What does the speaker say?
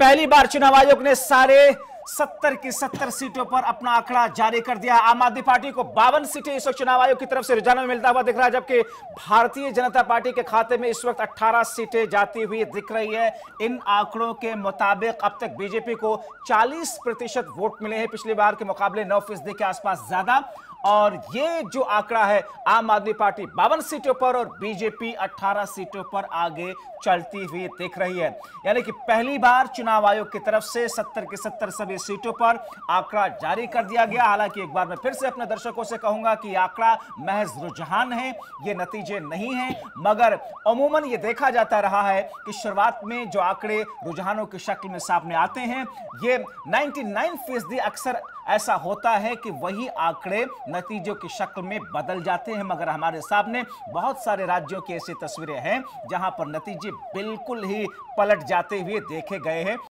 पहली बार चुनाव आयोग ने सारे सत्तर की सत्तर सीटों पर अपना आंकड़ा जारी कर दिया। आम आदमी पार्टी को बावन सीटें इस वक्त चुनाव आयोग की तरफ़ से रुझान में मिलता हुआ दिख रहा है, जबकि भारतीय जनता पार्टी के खाते में इस वक्त 18 सीटें जाती हुई दिख रही है। इन आंकड़ों के मुताबिक अब तक बीजेपी को 40 प्रतिशत वोट मिले हैं। पिछली बार के मुकाबले नौ फ़ीसदी के आसपास ज़्यादा। और ये जो आंकड़ा है, आम आदमी पार्टी बावन सीटों पर और बीजेपी 18 सीटों पर आगे चलती हुई दिख रही है। यानी कि पहली बार चुनाव आयोग की तरफ़ से 70 के 70 सभी सीटों पर आंकड़ा जारी कर दिया गया। हालाँकि एक बार मैं फिर से अपने दर्शकों से कहूँगा कि आंकड़ा महज रुझान है, ये नतीजे नहीं है, मगर अमूमन ये देखा जाता रहा है कि शुरुआत में जो आंकड़े रुझानों की शक्ल में सामने आते हैं, ये 99 फ़ीसदी अक्सर ऐसा होता है कि वही आंकड़े नतीजों की शक्ल में बदल जाते हैं। मगर हमारे सामने बहुत सारे राज्यों की ऐसी तस्वीरें हैं जहाँ पर नतीजे बिल्कुल ही पलट जाते हुए देखे गए हैं।